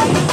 Bye.